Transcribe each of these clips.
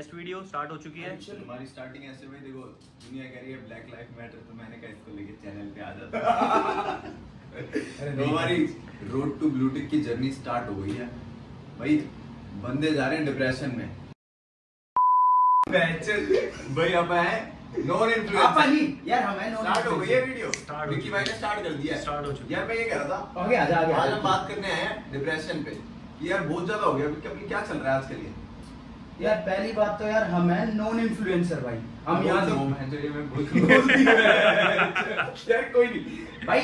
चुकी है। हमारी स्टार्टिंग ऐसे हुई देखो दुनिया कह रही है ब्लैक लाइफ मैटर तो मैंने कहा इसको लेके चैनल पे आ जाता तो हमारी रोड टू ब्लूटिक की जर्नी स्टार्ट हो गई है। भाई बंदे जा रहे हैं डिप्रेशन में। भाई अब है नॉन आपा इन्फ्लुएंसर नहीं यार हमें नो स्टार्ट हो गई है वीडियो विक्की भाई ने स्टार्ट कर दिया है। Start हो चुकी है। यार मैं ये कह रहा था आगे आजा आगे आज हम बात करने आए हैं डिप्रेशन पे। यार बहुत ज़्यादा हो गया अभी अभी क्या चल रहा है आज के लिए? यार पहली बात तो यार हम हैं नॉन इन्फ्लुएंसर भाई। हम यहाँ बोल से यार कोई नहीं। भाई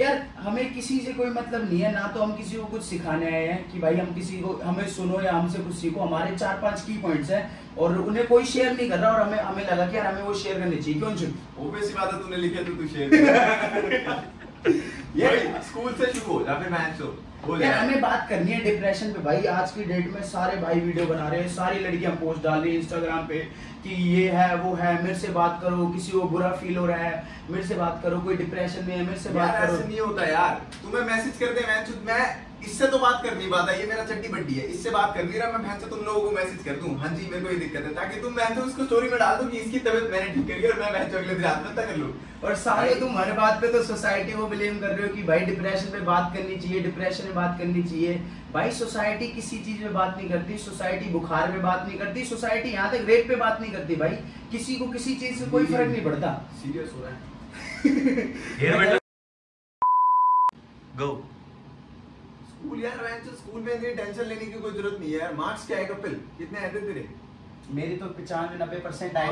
यार हमें किसी से कोई मतलब नहीं है ना तो हम किसी को कुछ सिखाने आए हैं कि भाई हम किसी को हमें सुनो या हमसे कुछ सीखो। हमारे चार पाँच की पॉइंट्स हैं और उन्हें कोई शेयर नहीं कर रहा और हमें हमें लगा कि यार हमें वो शेयर करने चाहिए। क्यों चुन ओबे सी बात है तूने लिखा तो तू शेयर ये स्कूल से शुरू हो या फिर मैच हो हो यार हमें बात करनी है डिप्रेशन पे। भाई आज की डेट में सारे भाई वीडियो बना रहे हैं सारी लड़कियाँ पोस्ट डाल रही है इंस्टाग्राम पे कि ये है वो है मेरे से बात करो किसी को बुरा फील हो रहा है मेरे से बात करो कोई डिप्रेशन में है मेरे से बात करो। नहीं होता यार। तुम्हें मैसेज करते मैं मैं इससे तो बात करनी बात है ये मेरा चड्डी बड्डी है। इससे बात कर नहीं रहा मैं बहन से तुम लोगों को मैसेज कर दूँ। हाँ जी मेरे को ये दिक्कत है। ताकि तुम बहन से उसको स्टोरी में डाल दो कि इसकी तबीयत मैंने ठीक करी और मैं बहन अगले दिन आत्महत्या कर लूँ। और सारे तुम हर बात पे तो सोसाइटी को ब्लेम कर रहे हो कि भाई डिप्रेशन पे बात करनी चाहिए डिप्रेशन में बात करनी चाहिए। भाई सोसाइटी किसी चीज़ में बात नहीं करती सोसाइटी बुखार में बात नहीं करती सोसाइटी यहाँ तक रेप पे बात नहीं करती भाई। किसी को किसी चीज़ से कोई फ़र्क नहीं पड़ता। सीरियस हो रहा है। गो स्कूल यार तो स्कूल में इतनी टेंशन लेने की कोई ज़रूरत नहीं है यार। मार्क्स क्या है कपिल? कितने आए थे तेरे? मेरी तो पचानवे नब्बे परसेंट आए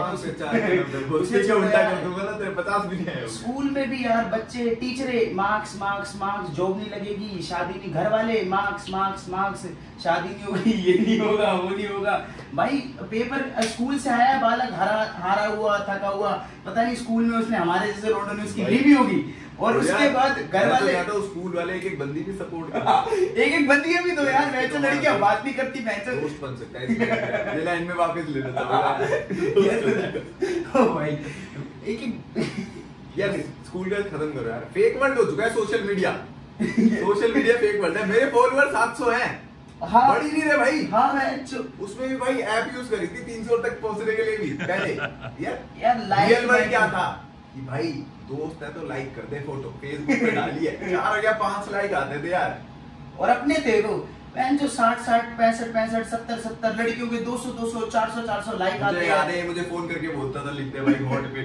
स्कूल में भी यार बच्चे टीचरे मार्क्स मार्क्स मार्क्स जॉब नहीं लगेगी शादी नहीं। घर वाले मार्क्स मार्क्स मार्क्स शादी नहीं होगी ये नहीं होगा वो नहीं होगा। भाई पेपर स्कूल से आया बालक हारा हारा हुआ थका हुआ। पता नहीं स्कूल में उसने हमारे जैसे रोडों ने उसकी। ली भी होगी। और उसके बाद घर तो वाले हूँ स्कूल वाले एक एक बंदी भी सपोर्ट कर एक एक बंदी भी तो यार मैं तो लड़कियाँ बात नहीं करती मैं तो दोस्त बन सकता है ये लाइन में वापस ले लेता हूँ ओ भाई एक एक यार स्कूल का खत्म करो यार। फेक वर्ल्ड हो चुका है social media social media fake world है। मेरे फॉलोअर 700 हैं। हाँ। बढ़ ही नहीं रहे भाई। हाँ मैं उसमें भी भाई ऐप यूज़ करी थी 300 तक पहुँचने के लिए भी पहले। यार यार रियल वर्ल्ड क्या था? कि भाई दोस्त है तो लाइक कर दे फ़ोटो फेसबुक पे डालिए। चार या पाँच लाइक आते थे यार। और अपने थे वो। बहन जो साठ साठ पैंसठ पैंसठ सत्तर सत्तर लड़कियों के दो सौ दो सौ चार सौ चार सौ लाइक आते याद है मुझे फ़ोन करके बोलता था लिखते भाई हॉट पे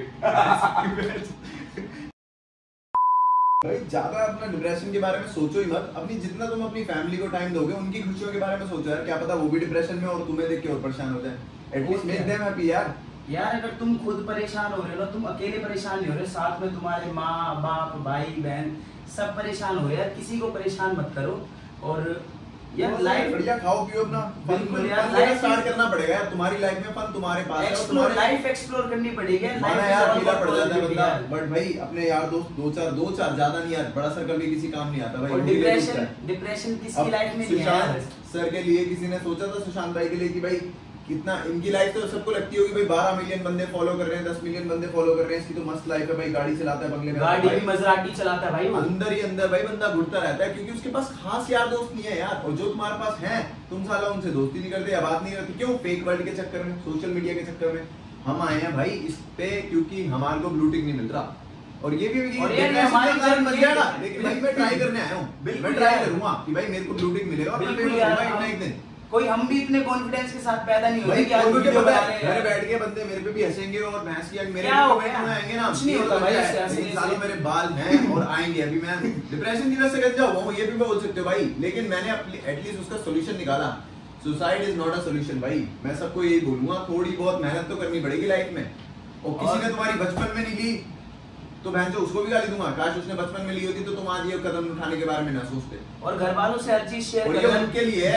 भाई ज़्यादा अपना डिप्रेशन के बारे में सोचो ही मत। अपनी जितना तुम अपनी फैमिली को टाइम दोगे उनकी खुशियों के बारे में सोचो यार। क्या पता वो भी डिप्रेशन में और तुम्हें देख के और परेशान हो जाए। एटलीस्ट मेक देम हैप्पी यार। यार अगर तुम खुद परेशान हो रहे हो ना तुम अकेले परेशान नहीं हो रहे साथ में तुम्हारे माँ बाप भाई बहन सब परेशान हो यार किसी को परेशान मत करो। और यार लाइफ बढ़िया खाओ पियो अपना। बिल्कुल यार, life स्टार्ट करना पड़ेगा यार। तुम्हारी लाइफ में फन तुम्हारे पास है तुम्हारे लाइफ एक्सप्लोर करनी पड़ेगी यार। यार अकेला पड़ जाता है बंदा। बट भाई अपने यार दोस्त दो चार दो चार ज़्यादा नहीं यार। बड़ा सर्कल भी किसी काम नहीं आता भाई। डिप्रेशन। डिप्रेशन किसी लाइफ में नहीं है सर के लिए किसी ने सोचा था सुशांत भाई के लिए कि भाई कितना इनकी लाइफ तो सबको लगती होगी भाई 12 मिलियन बंदे फॉलो कर रहे हैं 10 मिलियन बंदे फॉलो कर रहे हैं इसकी तो मस्त लाइफ है भाई गाड़ी चलाता है बंगले में। गाड़ी भी मजराटी चलाता है भाई। अंदर ही अंदर भाई बंदा घुटता रहता है क्योंकि उसके पास खास यार दोस्त नहीं है यार और जो तुम्हारे पास है तुम साला उनसे दोस्ती नहीं करते या बात नहीं करते क्यों? फेक वर्ल्ड के चक्कर में सोशल मीडिया के चक्कर में। हम आए हैं भाई इस पे क्योंकि हमारे को ब्लू टिक नहीं मिल रहा। और ये भी और ये depression कारण बन जर्नी- जाएगा लेकिन भाई मैं ट्राई करने आया हूँ। मैं ट्राई करूँगा कि भाई मेरे को ब्लू टिक मिलेगा और मैं होऊँगा एक दिन। कोई हम भी इतने कॉन्फिडेंस के साथ पैदा नहीं भाई हुए कि आज क्या वीडियो बना है रहे घर हैं। बैठ के बंदे मेरे पे भी हंसेंगे और की मेरे क्या हो कमेंट आएँगे ना? कुछ नहीं होता तो भाई क्या इससे है, हंसने इन से। सालों मेरे बाल हैं और आएँगे अभी मैं डिप्रेशन की वजह से गंजा हुआ हूँ ये भी मैं बोल सकते हो भाई लेकिन मैंने एटलीस्ट उसका सोल्यूशन निकाला। Suicide is not a solution भाई। मैं सबको यही बोलूँगा थोड़ी बहुत मेहनत तो करनी पड़ेगी लाइफ में। और किसी ने तुम्हारी बचपन में नहीं ली तो बहन जो उसको भी गाली दूँगा। काश उसने बचपन में ली होती तो तुम आज ये कदम उठाने के बारे में ना सोचते। और घर वालों से हर चीज़ शेयर उनके लिए